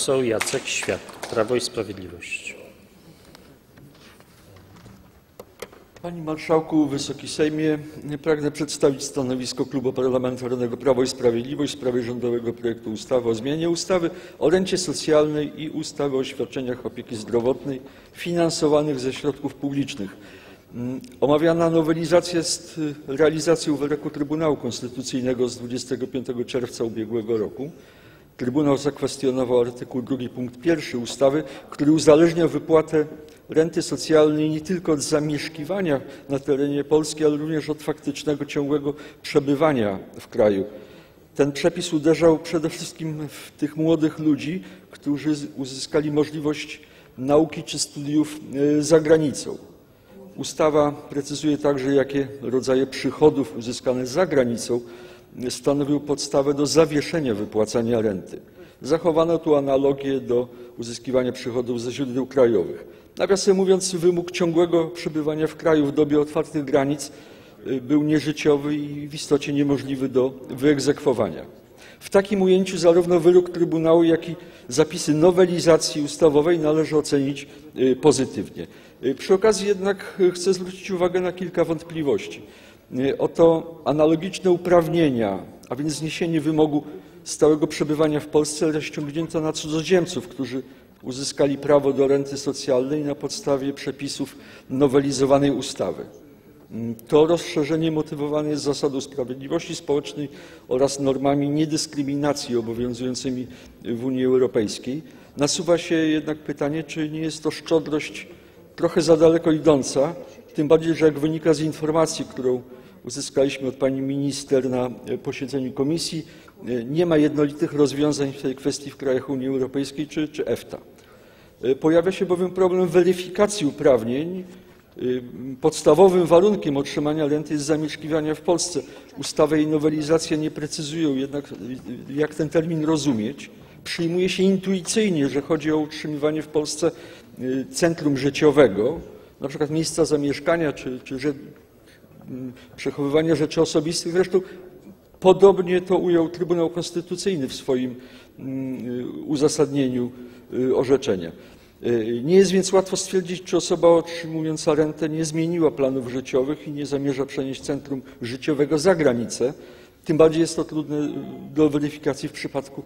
Poseł Jacek Świat, Prawo i Sprawiedliwość. Panie Marszałku, Wysoki Sejmie, pragnę przedstawić stanowisko Klubu Parlamentarnego Prawo i Sprawiedliwość w sprawie rządowego projektu ustawy o zmianie ustawy o rencie socjalnej i ustawy o świadczeniach opieki zdrowotnej finansowanych ze środków publicznych. Mm, Omawiana nowelizacja jest y, realizacją wyroku Trybunału Konstytucyjnego z 25 czerwca ubiegłego roku. Trybunał zakwestionował artykuł 2 punkt 1 ustawy, który uzależnia wypłatę renty socjalnej nie tylko od zamieszkiwania na terenie Polski, ale również od faktycznego ciągłego przebywania w kraju. Ten przepis uderzał przede wszystkim w tych młodych ludzi, którzy uzyskali możliwość nauki czy studiów y, za granicą. Ustawa precyzuje także, jakie rodzaje przychodów uzyskane za granicą stanowią podstawę do zawieszenia wypłacania renty. Zachowano tu analogię do uzyskiwania przychodów ze źródeł krajowych. Nawiasem mówiąc, wymóg ciągłego przebywania w kraju w dobie otwartych granic y, był nieżyciowy i w istocie niemożliwy do wyegzekwowania. W takim ujęciu zarówno wyrok Trybunału, jak i zapisy nowelizacji ustawowej należy ocenić y, pozytywnie. Y, Przy okazji jednak chcę zwrócić uwagę na kilka wątpliwości. Y, Oto analogiczne uprawnienia, a więc zniesienie wymogu stałego przebywania w Polsce rozciągnięto na cudzoziemców, którzy uzyskali prawo do renty socjalnej na podstawie przepisów nowelizowanej ustawy. To rozszerzenie motywowane jest zasadą sprawiedliwości społecznej oraz normami niedyskryminacji obowiązującymi w Unii Europejskiej. Nasuwa się jednak pytanie, czy nie jest to szczodrość trochę za daleko idąca, tym bardziej, że jak wynika z informacji, którą uzyskaliśmy od pani minister na posiedzeniu komisji, nie ma jednolitych rozwiązań w tej kwestii w krajach Unii Europejskiej czy, czy EFTA. Pojawia się bowiem problem weryfikacji uprawnień. Podstawowym warunkiem otrzymania renty jest zamieszkiwanie w Polsce. Ustawa i nowelizacja nie precyzują jednak, jak ten termin rozumieć. Przyjmuje się intuicyjnie, że chodzi o utrzymywanie w Polsce y, centrum życiowego, na przykład miejsca zamieszkania czy, czy przechowywania rzeczy osobistych. Zresztą Podobnie to ujął Trybunał Konstytucyjny w swoim mm, uzasadnieniu y, orzeczenia. Y, Nie jest więc łatwo stwierdzić, czy osoba otrzymująca rentę nie zmieniła planów życiowych i nie zamierza przenieść centrum życiowego za granicę. Tym bardziej jest to trudne y, do weryfikacji w przypadku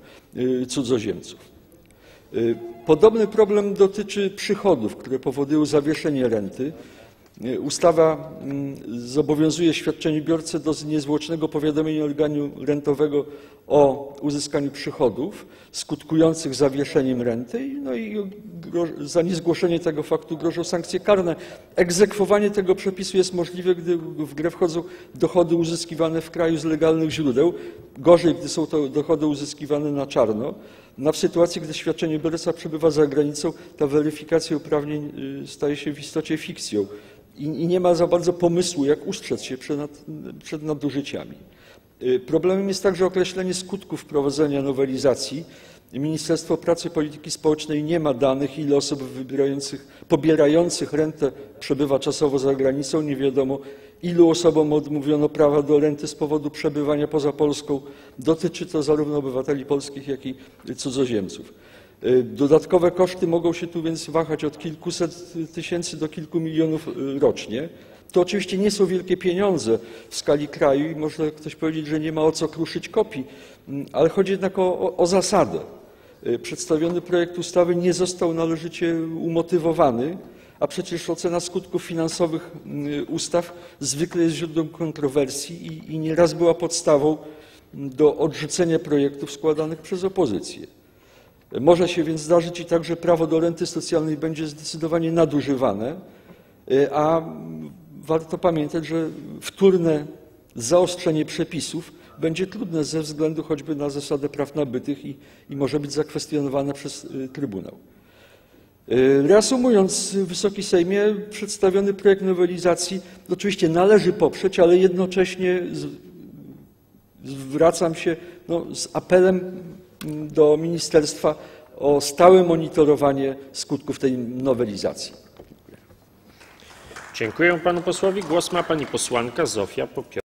cudzoziemców. Podobny problem dotyczy przychodów, które powodują zawieszenie renty. Y, Ustawa mm, zobowiązuje świadczeniobiorcę do niezwłocznego powiadomienia organu rentowego o uzyskaniu przychodów skutkujących zawieszeniem renty, no i za niezgłoszenie tego faktu grożą sankcje karne. Egzekwowanie tego przepisu jest możliwe, gdy w grę wchodzą dochody uzyskiwane w kraju z legalnych źródeł. Gorzej, gdy są to dochody uzyskiwane na czarno. No, w sytuacji, gdy świadczeniobiorca przebywa za granicą, ta weryfikacja uprawnień y, staje się w istocie fikcją i, i nie ma za bardzo pomysłu, jak ustrzec się przed, nad, przed nadużyciami. Y, Problemem jest także określenie skutków wprowadzenia nowelizacji. Ministerstwo Pracy i Polityki Społecznej nie ma danych, ile osób pobierających rentę przebywa czasowo za granicą. Nie wiadomo, ilu osobom odmówiono prawa do renty z powodu przebywania poza Polską. Dotyczy to zarówno obywateli polskich, jak i cudzoziemców. Y, Dodatkowe koszty mogą się tu więc wahać od kilkuset tysięcy do kilku milionów y, rocznie. To oczywiście nie są wielkie pieniądze w skali kraju i może ktoś powiedzieć, że nie ma o co kruszyć kopii, Mm, ale chodzi jednak o, o, zasadę. Y, Przedstawiony projekt ustawy nie został należycie umotywowany, a przecież ocena skutków finansowych ustaw zwykle jest źródłem kontrowersji i, i nieraz była podstawą do odrzucenia projektów składanych przez opozycję. Może się więc zdarzyć i tak, że prawo do renty socjalnej będzie zdecydowanie nadużywane, y, a warto pamiętać, że wtórne zaostrzenie przepisów będzie trudne ze względu choćby na zasadę praw nabytych i, i może być zakwestionowane przez y, Trybunał. Y, Reasumując, Wysoki Sejmie, przedstawiony projekt nowelizacji oczywiście należy poprzeć, ale jednocześnie zwracam się no, z apelem do ministerstwa o stałe monitorowanie skutków tej nowelizacji. Dziękuję panu posłowi. Głos ma pani posłanka Zofia Popiela.